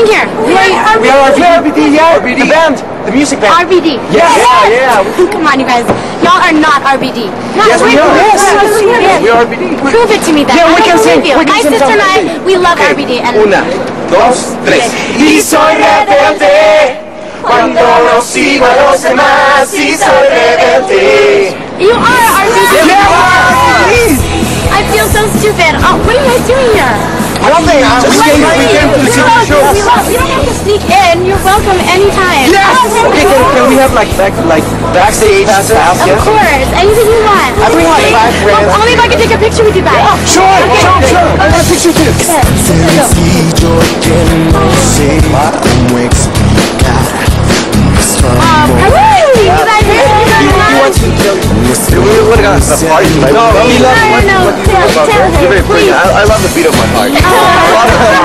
doing here? We are RBD, yeah. RBD. The band, the music band. RBD. Yeah, yeah, yeah. Come on, you guys. Y'all are not RBD. No, Yes, we are. Yes. Yes. We are RBD. Prove it to me then. Yeah, we can sing. you. We can My sister and I, we love RBD. And Una, dos, tres. Y soy rebelde cuando no sigo a los demás. Y soy rebelde. you are RBD. Yeah, I feel so stupid. Oh, what are you guys doing here? Nothing. uh, We came, we came to see the show. You don't have to sneak in. You're welcome anytime. Yes. Okay, can, can we have like back, like backstage pass? Of Yeah. course. Anything you want. I bring like five friends. Well, only if I can take a picture with you guys. Sure, sure, sure. I want a picture too. Sencillo you? We would have gone to the party. No, No, no, you tell- tell her. him, You're very pretty. please. I, I love the beat of my heart. I love the